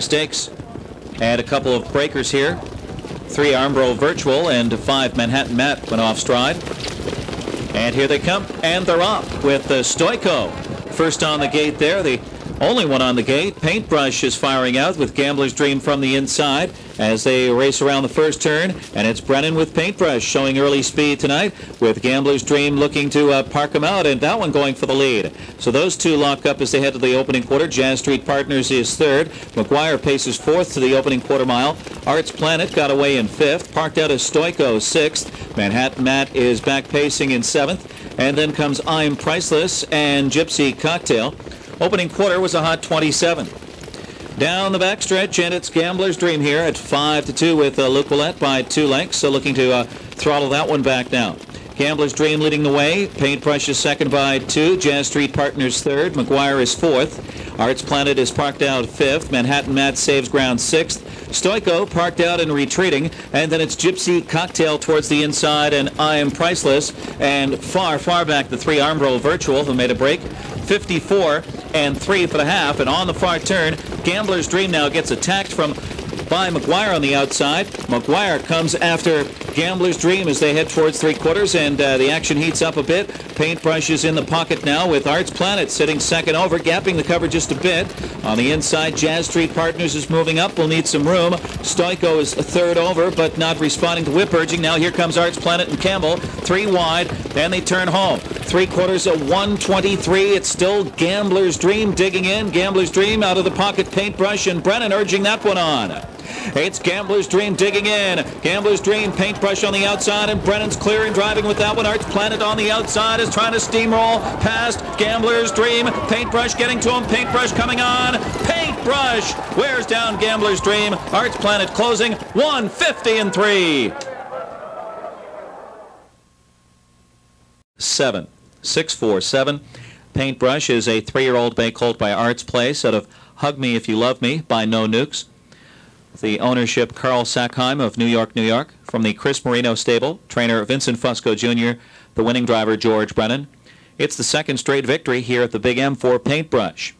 Stakes. And a couple of breakers here. Three Armbro Virtual and five Manhattan Matt went off stride. And here they come, and they're off with the Stoico. First on the gate there, the only one on the gate. Paintbrush is firing out with Gambler's Dream from the inside as they race around the first turn. And it's Brennan with Paintbrush showing early speed tonight with Gambler's Dream looking to uh, park him out and that one going for the lead. So those two lock up as they head to the opening quarter. Jazz Street Partners is third. McGuire paces fourth to the opening quarter mile. Arts Planet got away in fifth. Parked out is Stoico sixth. Manhattan Matt is back pacing in seventh. And then comes I'm Priceless and Gypsy Cocktail. Opening quarter was a hot 27. Down the backstretch, and it's Gambler's Dream here at 5 to 2 with uh, Luc Ouellette by two lengths. So looking to uh, throttle that one back now. Gambler's Dream leading the way. Paintbrush is second by two. Jazz Street Partners third. McGuire is fourth. Arts Planet is parked out fifth. Manhattan Matt saves ground sixth. Stoico parked out and retreating. And then it's Gypsy Cocktail towards the inside and I Am Priceless. And far, far back the three Armbro Virtual who made a break. 54 and three for the half. And on the far turn, Gambler's Dream now gets attacked from by McGuire on the outside. McGuire comes after Gambler's Dream as they head towards three quarters, and uh, the action heats up a bit. Paintbrush is in the pocket now with Arts Planet sitting second over, gapping the cover just a bit. On the inside, Jazz Street Partners is moving up. We'll need some room. Stoico is third over, but not responding to whip urging. Now here comes Arts Planet and Campbell, three wide, and they turn home. Three quarters of 123. It's still Gambler's Dream digging in. Gambler's Dream out of the pocket paintbrush, and Brennan urging that one on. It's Gambler's Dream digging in. Gambler's Dream paintbrush on the outside, and Brennan's clearing, driving with that one. Arts Planet on the outside is trying to steamroll past Gambler's Dream. Paintbrush getting to him. Paintbrush coming on. Paintbrush wears down Gambler's Dream. Arts Planet closing 150 and 3. Seven. Six, four, seven. Paintbrush is a three-year-old bay colt by Artsplace out of Hug Me If You Love Me by No Nukes. The ownership, Carl Sackheim of New York, New York. From the Chris Marino stable, trainer Vincent Fusco Jr., the winning driver George Brennan. It's the second straight victory here at the Big M for Paintbrush.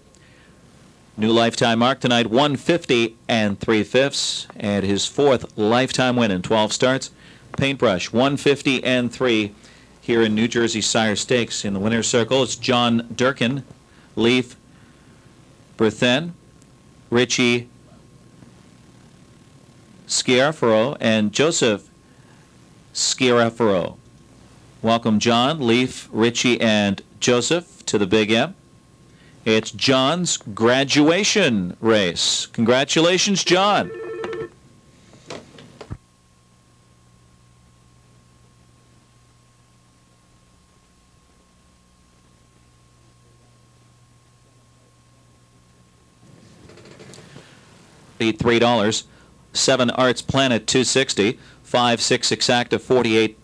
New lifetime mark tonight, 150 and 3 fifths, and his fourth lifetime win in 12 starts. Paintbrush, 150 and 3 here in New Jersey Sire Stakes. In the winner's circle, it's John Durkin, Leaf Berthen, Richie Schiaffaro and Joseph Schiaffaro. Welcome, John, Leaf, Richie, and Joseph to the Big M. It's John's graduation race. Congratulations, John. three dollars. Seven Arts Planet 260, five six exacta 4820.